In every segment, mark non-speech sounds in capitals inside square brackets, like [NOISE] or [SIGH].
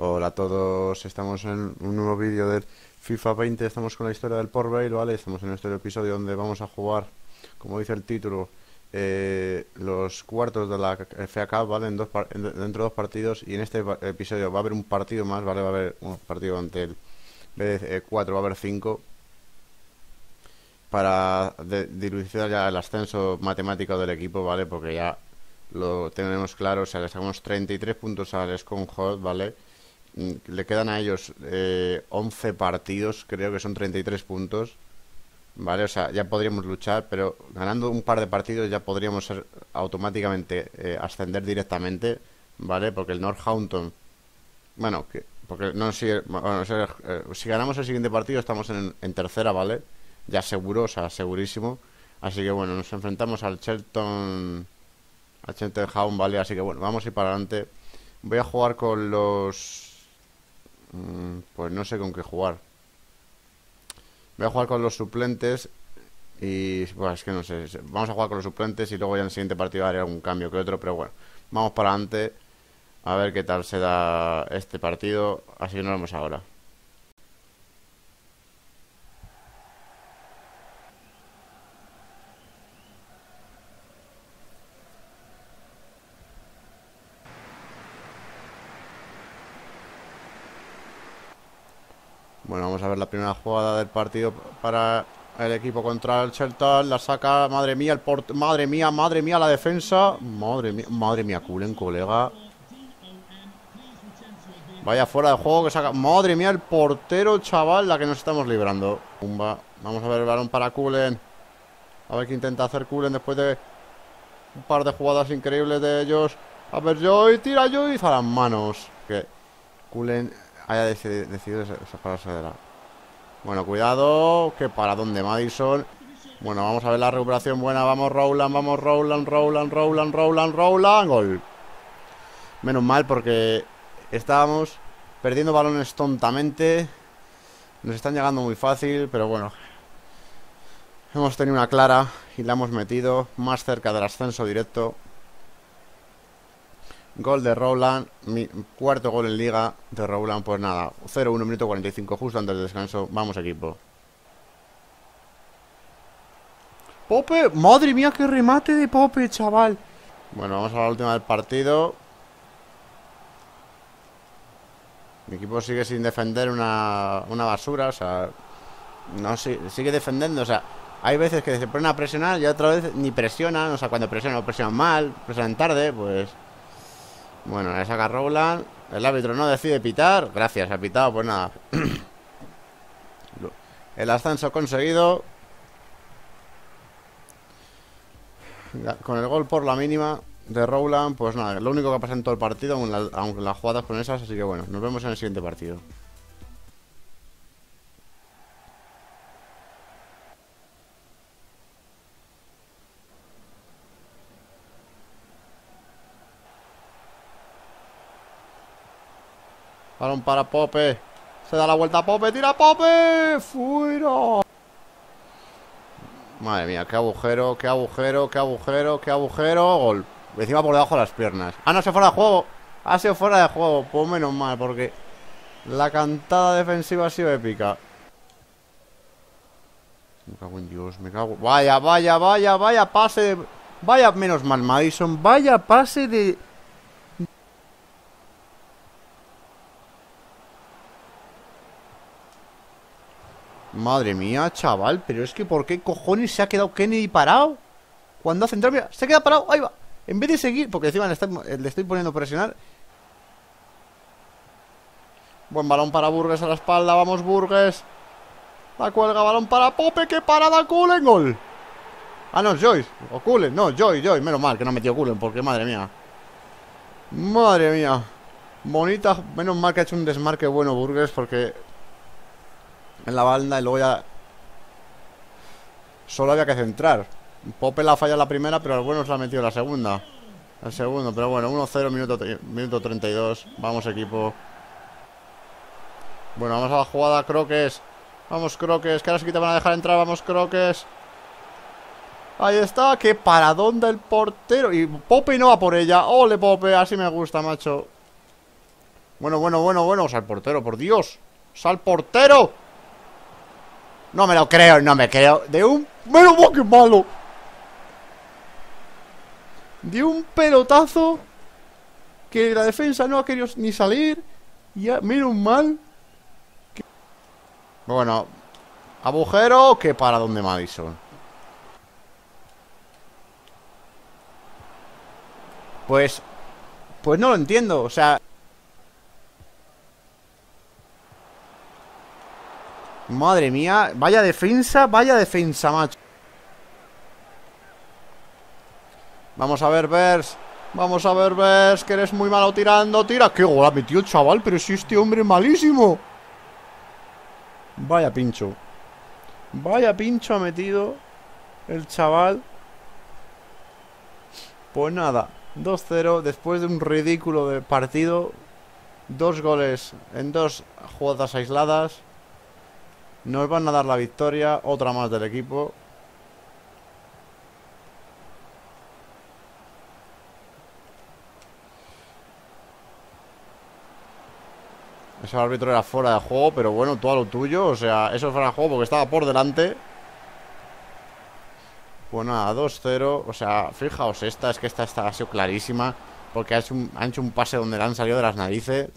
Hola a todos, estamos en un nuevo vídeo del FIFA 20, estamos con la historia del Port Vale, ¿vale? Estamos en este episodio donde vamos a jugar, como dice el título, eh, los cuartos de la FA Cup, ¿vale? En dos dentro de dos partidos y en este episodio va a haber un partido más, ¿vale? Va a haber un partido ante el BD4, va a haber cinco para dilucidar ya el ascenso matemático del equipo, ¿vale? Porque ya lo tenemos claro, o sea, le sacamos 33 puntos al Hot, ¿vale? Mm, le quedan a ellos eh, 11 partidos, creo que son 33 puntos. ¿Vale? O sea, ya podríamos luchar, pero ganando un par de partidos ya podríamos ser, automáticamente eh, ascender directamente, ¿vale? Porque el Northampton, bueno, que, porque no si, bueno, eh, si ganamos el siguiente partido estamos en, tercera, ¿vale? Ya seguro, o sea, segurísimo. Así que bueno, nos enfrentamos al Shelton, al Cheltenham, ¿vale? Así que bueno, vamos a ir para adelante. Voy a jugar con los Mm, pues no sé con qué jugar. Voy a jugar con los suplentes y pues es que no sé. Vamos a jugar con los suplentes y luego ya en el siguiente partido haré algún cambio que otro, pero bueno, vamos para adelante a ver qué tal se da este partido. Así que nos vemos ahora. Bueno, vamos a ver la primera jugada del partido para el equipo contra el Shelton. La saca, madre mía, el port madre mía, madre mía, la defensa. Madre mía, madre mía, Kulen, colega. Vaya fuera de juego que saca. Madre mía, el portero, chaval, la que nos estamos librando. Pumba. Vamos a ver el balón para Kulen. A ver qué intenta hacer Kulen después de un par de jugadas increíbles de ellos. A ver, Joy, tira Joy a las manos. Que Kulen haya decidido separarse de la... Bueno, cuidado, que para donde Madison... Bueno, vamos a ver la recuperación buena. Vamos, Rowland, vamos, Rowland, Rowland, Rowland, Rowland, Rowland. Gol. Menos mal porque estábamos perdiendo balones tontamente. Nos están llegando muy fácil, pero bueno. Hemos tenido una clara y la hemos metido más cerca del ascenso directo. Gol de Rowland, mi cuarto gol en liga de Rowland, pues nada, 0-1 minuto 45, justo antes del descanso. Vamos equipo. Pope, madre mía, qué remate de Pope, chaval. Bueno, vamos a la última del partido. Mi equipo sigue sin defender una, una basura, o sea, no sigue defendiendo, o sea, hay veces que se ponen a presionar y otra vez ni presionan, o sea, cuando presionan, o presionan mal, presionan tarde, pues bueno, le saca Rowland. El árbitro no decide pitar. Gracias, ha pitado, pues nada. [CLEARS THROAT] el ascenso conseguido. Con el gol por la mínima de Rowland, pues nada, lo único que pasa en todo el partido, aunque las jugadas con esas, así que bueno, nos vemos en el siguiente partido. Balón para Pope. Se da la vuelta a Pope. ¡Tira Pope! ¡Fuera! Madre mía, qué agujero, qué agujero, qué agujero, qué agujero. Gol. Encima por debajo de las piernas. Ah, no, se fuera de juego. Ha sido fuera de juego. Pues menos mal, porque la cantada defensiva ha sido épica. Me cago en Dios, me cago. Vaya, vaya, vaya, vaya pase Vaya, menos mal, Madison. Vaya pase de. Madre mía, chaval, pero es que ¿por qué cojones se ha quedado Kennedy parado? Cuando ha centrado, mira, se queda parado, ahí va. En vez de seguir, porque encima le, estoy poniendo presionar. Buen balón para Burgues a la espalda, vamos Burgues La cuelga, balón para Pope, que parada Cullen, gol. Ah, no, Joyce, o Cullen, no, Joy, Joy, menos mal que no ha metido Cullen, porque madre mía. Madre mía. Bonita, menos mal que ha hecho un desmarque bueno Burgues, porque en la banda y luego ya solo había que centrar. Pope la falla la primera, pero se la ha metido la segunda. El segundo, pero bueno, 1-0, minuto, minuto 32. Vamos, equipo. Bueno, vamos a la jugada, Croques. Vamos, Croques, que ahora sí que te van a dejar entrar. Vamos, Croques. Ahí está, que para dónde el portero. Y Pope no va por ella. Ole, Pope, así me gusta, macho. Bueno, bueno, bueno, bueno. Sal portero, por Dios. Sal portero. No me lo creo, no me creo. De un... ¡Menos qué malo! De un pelotazo que la defensa no ha querido ni salir. Y ya, menos mal. Bueno, agujero que para donde Madison. Pues, pues no lo entiendo. O sea, Madre mía, vaya defensa, vaya defensa, macho. Vamos a ver, Bers. Vamos a ver, Bers, que eres muy malo tirando. Tira, qué gol ha metido el chaval Pero si este hombre es malísimo. Vaya pincho. Vaya pincho ha metido El chaval. Pues nada 2-0 después de un ridículo de partido Dos goles en dos jugadas aisladas nos van a dar la victoria, otra más del equipo. Ese árbitro era fuera de juego, pero bueno, todo lo tuyo. O sea, eso fuera de juego porque estaba por delante. Pues nada, 2-0. O sea, fijaos, esta es que esta, ha sido clarísima. Porque ha hecho, un, ha hecho un pase donde le han salido de las narices.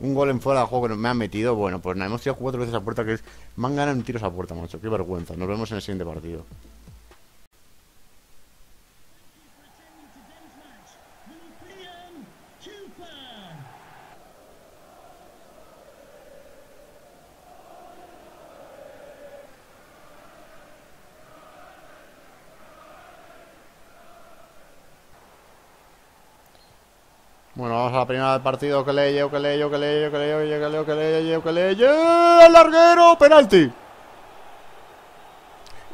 Un gol en fuera de juego que me han metido. Bueno, pues nada, hemos tirado cuatro veces a puerta que es... Me han ganado en tiros a puerta, macho. Qué vergüenza. Nos vemos en el siguiente partido. Bueno, vamos a la primera del partido. Que leye, que leye, que leye, que leye, que leye, que leye. ¡El larguero! ¡Penalti!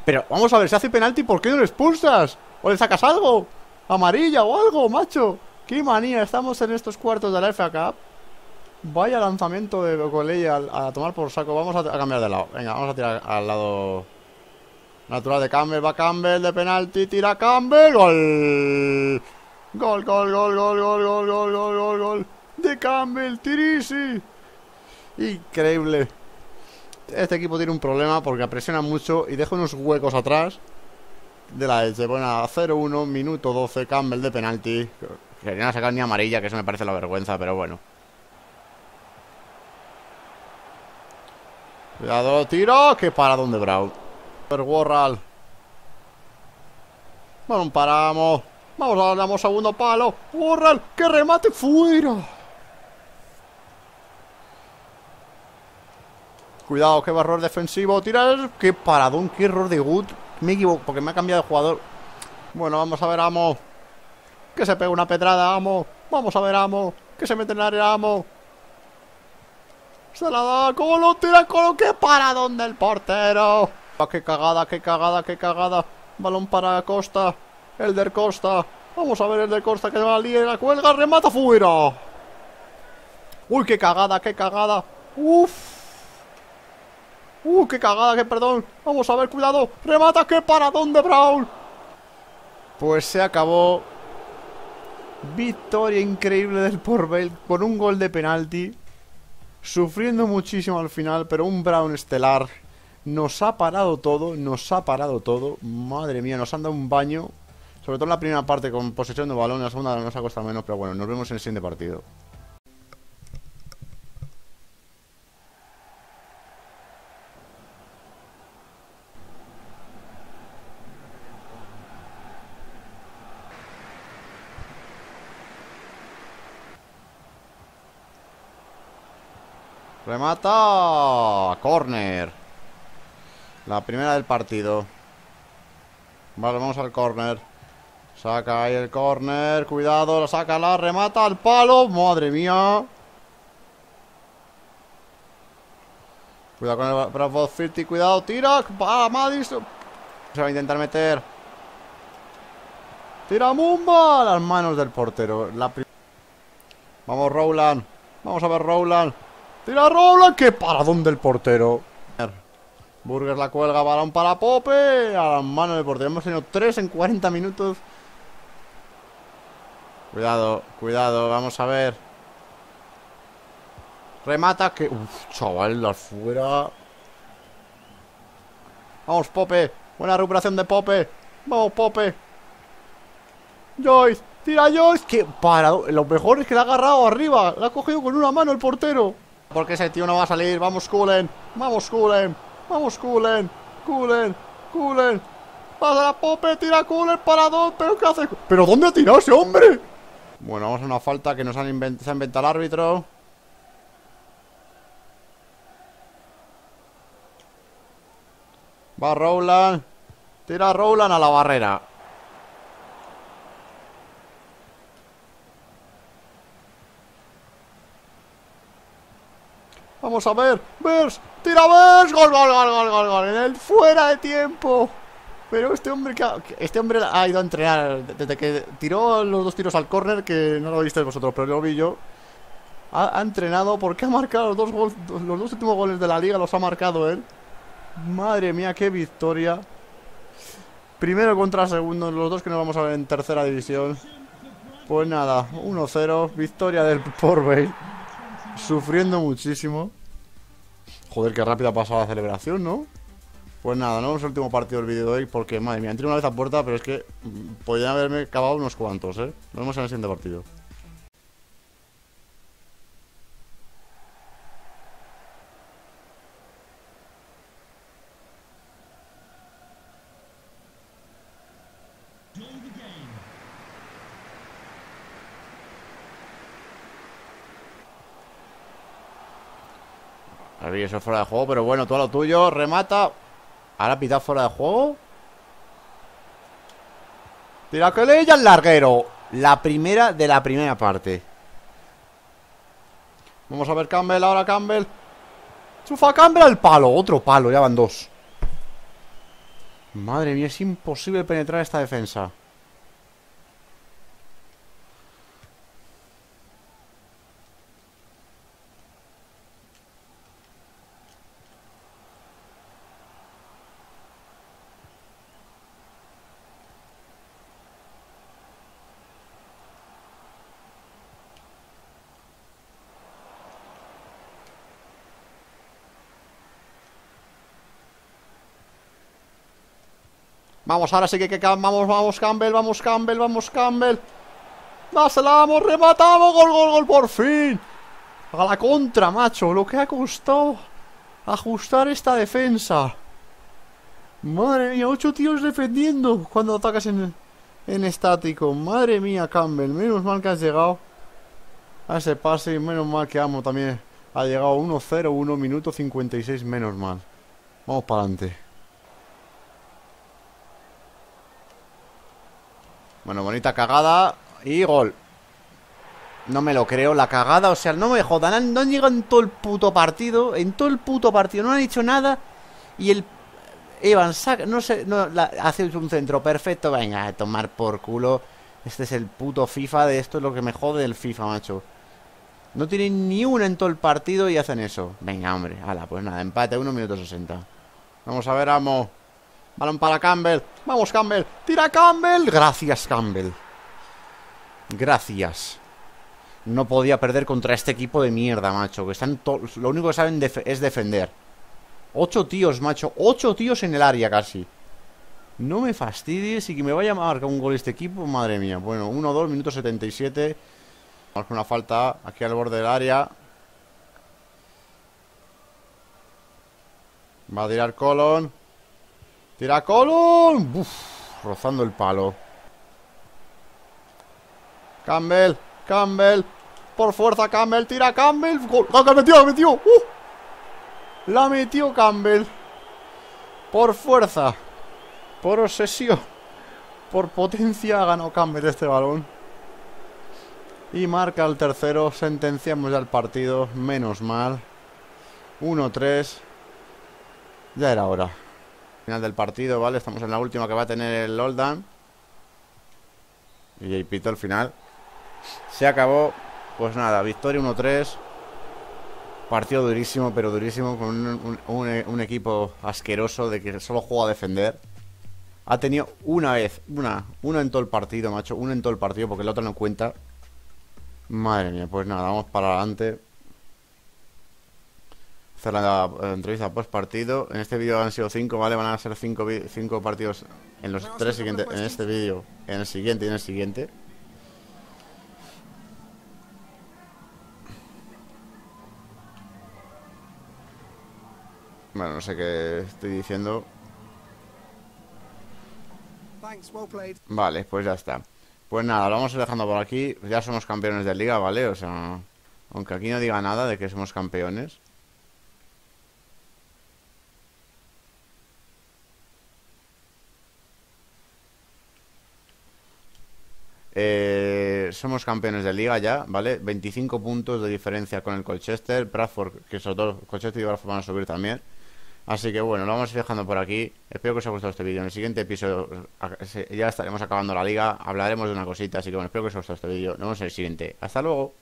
Pero vamos a ver, si hace penalti, ¿por qué no le expulsas? ¿O le sacas algo? Amarilla o algo, macho. Qué manía, estamos en estos cuartos de la FA Cup. Vaya lanzamiento de Bocoleye a, a, tomar por saco. Vamos a, a, cambiar de lado. Venga, vamos a tirar al lado natural de Campbell. Va Campbell de penalti. Tira Campbell. Gol. Gol, gol, gol, gol, gol, gol, gol, gol, gol, gol. De Campbell, Tirisi. Increíble. Este equipo tiene un problema porque presiona mucho y deja unos huecos atrás de la Elche. Bueno, 0-1, minuto 12, Campbell de penalti. Querían sacar ni amarilla, que eso me parece la vergüenza, pero bueno. Cuidado, tiro, que para donde Brown. Super Warral. Bueno, paramos. Vamos a a segundo palo. ¡Warral! ¡Que remate fuera! Cuidado, que error defensivo. Tirar. ¡Qué paradón! ¡Qué error de Good! Me equivoco porque me ha cambiado de jugador. Bueno, vamos a ver, Amo. Que se pega una pedrada, Amo. Vamos a ver, Amo. Que se mete en el área, Amo. Se la da. ¿Cómo lo tira? ¿Cómo? ¡Qué paradón del portero! ¡Qué cagada, qué cagada, qué cagada! Balón para Costa. Elder Costa. Vamos a ver el de Costa que va a la cuelga, remata fuera. Uy, qué cagada, qué cagada. Uf. Uh, qué cagada, qué perdón. Vamos a ver, cuidado. Remata, qué paradón de Brown. Pues se acabó. Victoria increíble del Porvel con un gol de penalti. Sufriendo muchísimo al final, pero un Brown estelar. Nos ha parado todo, nos ha parado todo. Madre mía, nos han dado un baño sobre todo en la primera parte con posesión de balón, la segunda nos ha costado menos, pero bueno, nos vemos en el siguiente partido. Remata. Corner. La primera del partido. Vale, vamos al corner. Saca ahí el corner. Cuidado, lo saca la remata al palo. Madre mía. Cuidado con el Bravo 50. Cuidado, tira. Va Madison. Se va a intentar meter. Tira Mumba. A las manos del portero. Vamos, Rowland. Vamos a ver, Rowland. Tira Rowland. ¡Qué paradón del portero! Burger la cuelga, balón para Pope. A las manos del portero. Hemos tenido 3 en 40 minutos. Cuidado, cuidado, vamos a ver. Remata que... Uf, chaval, afuera. Vamos, Pope. Buena recuperación de Pope. Vamos, Pope. Joyce. Tira Joyce. Que para... Lo mejor es que la ha agarrado arriba. La ha cogido con una mano el portero. Porque ese tío no va a salir. Vamos, Cullen. Vamos, Cullen. Vamos, Cullen. Cullen. Cullen. Pasa Pope. Tira Cullen para dos. ¿Pero qué hace? ¿Pero dónde ha tirado ese hombre? Bueno, vamos a una falta que nos han invent ha inventado el árbitro. Va Rowland. Tira Rowland a la barrera. Vamos a ver. Vers. Tira Vers. Gol, gol, gol, gol, gol, gol. En el fuera de tiempo. Pero este hombre ha, este hombre ha ido a entrenar desde que tiró los dos tiros al córner, que no lo visteis vosotros, pero lo vi yo. Ha, entrenado porque ha marcado los dos, gol, los dos últimos goles de la liga, los ha marcado él. Madre mía, qué victoria. Primero contra segundo, los dos que nos vamos a ver en tercera división. Pues nada, 1-0, victoria del Port Sufriendo muchísimo. Joder, qué rápido ha pasado la celebración, ¿no? Pues nada, no es el último partido del vídeo de hoy porque, madre mía, entré una vez a puerta, pero es que podrían haberme acabado unos cuantos, ¿eh? Nos vemos en el siguiente partido. Ahí eso fuera de juego, pero bueno, todo lo tuyo, remata. Ahora pita fuera de juego. Tira que le el larguero. La primera de la primera parte. Vamos a ver Campbell, ahora Campbell. Chufa Campbell al palo. Otro palo, ya van dos. Madre mía, es imposible penetrar esta defensa. Vamos, ahora sí que, que vamos, vamos Campbell, vamos Campbell, vamos Campbell. Dásela, vamos, rematamos, gol, gol, gol, por fin. A la contra, macho, lo que ha costado ajustar esta defensa. Madre mía, ocho tíos defendiendo cuando atacas en, en estático. Madre mía, Campbell, menos mal que has llegado a ese pase menos mal que Amo también ha llegado 1-0, 1 minuto 56, menos mal. Vamos para adelante. Bueno, bonita cagada Y gol. No me lo creo, la cagada, o sea, no me jodan No han llegado en todo el puto partido En todo el puto partido, no han dicho nada Y el Evan saca, no sé, no, hace un centro perfecto Venga, a tomar por culo. Este es el puto FIFA de esto Es lo que me jode el FIFA, macho. No tienen ni una en todo el partido Y hacen eso, venga, hombre, hala, pues nada Empate, 1 minuto 60 Vamos a ver, amo Balón para Campbell. Vamos, Campbell. Tira Campbell. Gracias, Campbell. Gracias. No podía perder contra este equipo de mierda, macho. Que están Lo único que saben es defender. Ocho tíos, macho. Ocho tíos en el área casi. No me fastidies y que me vaya a marcar un gol este equipo. Madre mía. Bueno, 1-2, minuto 77. Vamos con una falta aquí al borde del área. Va a tirar Colon. Tira Column. Uf, rozando el palo. Campbell. Campbell. Por fuerza Campbell. Tira Campbell. Gol. ¡La metió! ¡La metió! Uh. La metió Campbell. Por fuerza. Por obsesión. Por potencia ganó Campbell este balón. Y marca el tercero. Sentenciamos ya el partido. Menos mal. 1-3. Ya era hora. Final del partido, ¿vale? Estamos en la última que va a tener el Oldan. Y pito al final. Se acabó. Pues nada, victoria 1-3. Partido durísimo, pero durísimo. Con un, equipo asqueroso de que solo juega a defender. Ha tenido una vez, una, una en todo el partido, macho. Una en todo el partido porque el otro no cuenta. Madre mía, pues nada, vamos para adelante. Hacer la, entrevista post partido. En este vídeo han sido cinco, ¿vale? Van a ser cinco, cinco partidos en los tres siguientes, en este vídeo, en el siguiente y en el siguiente. Bueno, no sé qué estoy diciendo. Vale, pues ya está. Pues nada, lo vamos a ir dejando por aquí. Ya somos campeones de liga, ¿vale? O sea, aunque aquí no diga nada de que somos campeones. Eh, somos campeones de liga ya, ¿vale? 25 puntos de diferencia con el Colchester. Bradford, que sobre todo Colchester y Bradford van a subir también. Así que bueno, lo vamos dejando por aquí. Espero que os haya gustado este vídeo. En el siguiente episodio ya estaremos acabando la liga. Hablaremos de una cosita. Así que bueno, espero que os haya gustado este vídeo. Nos vemos en el siguiente. Hasta luego.